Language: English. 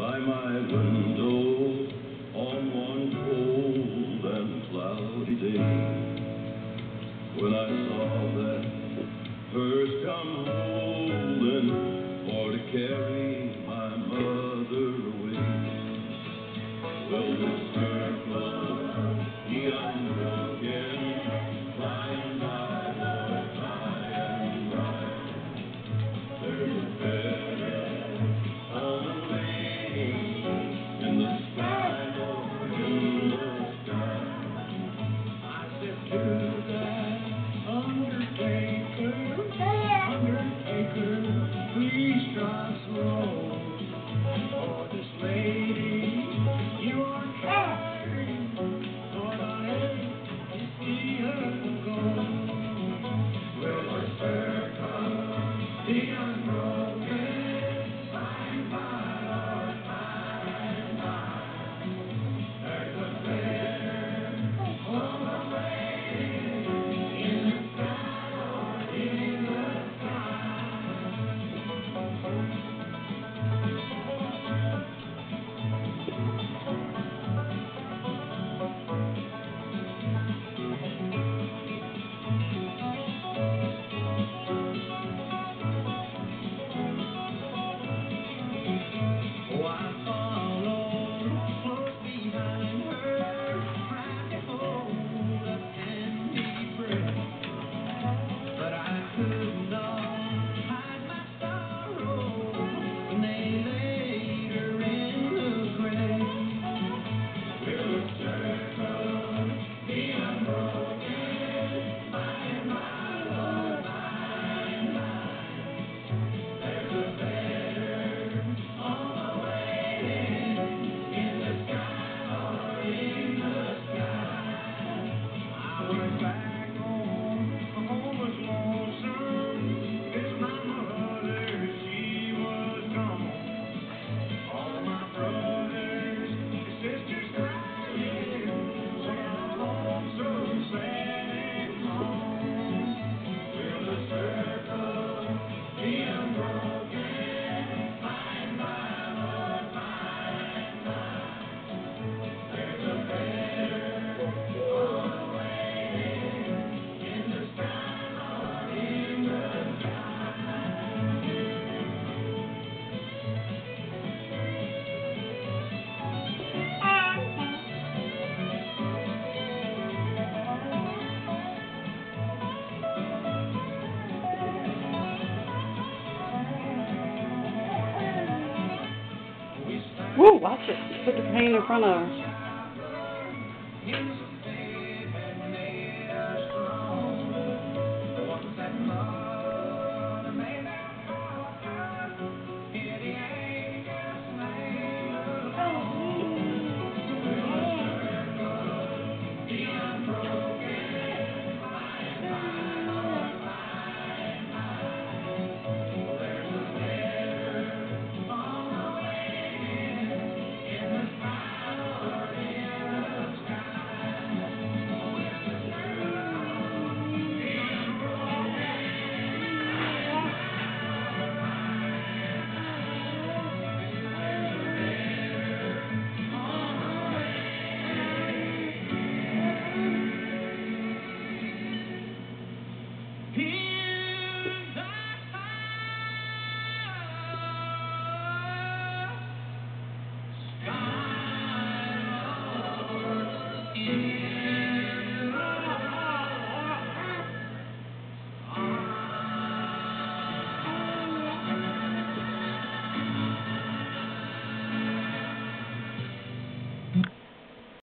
by my window on one cold and cloudy day. When I saw that hers come holding for to carry Damn. Woo, watch it. Put the paint in front of her.